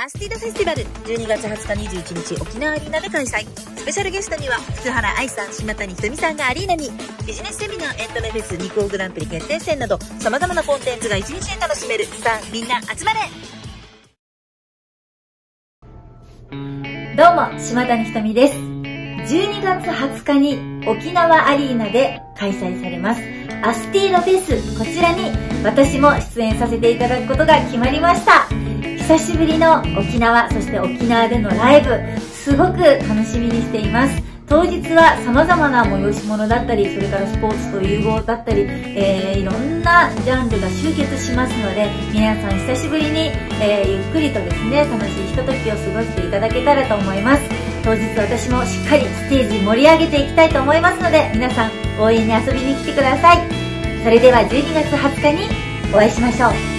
アスティドフェスティバル12月20日21日沖縄アリーナで開催。スペシャルゲストには福原愛さん島谷ひとみさんがアリーナに。ビジネスセミナーエンタメフェスニコーグランプリ決定戦など様々なコンテンツが1日で楽しめる。さあみんな集まれ。どうも、島谷ひとみです。12月20日に沖縄アリーナで開催されます、アスティードフェス、こちらに私も出演させていただくことが決まりました。久しぶりの沖縄、そして沖縄でのライブ、すごく楽しみにしています。当日は様々な催し物だったり、それからスポーツと融合だったり、えー、いろんなジャンルが集結しますので、皆さん久しぶりに、えー、ゆっくりとですね、楽しいひとときを過ごしていただけたらと思います。当日私もしっかりステージ盛り上げていきたいと思いますので、皆さん応援に遊びに来てください。それでは12月20日にお会いしましょう。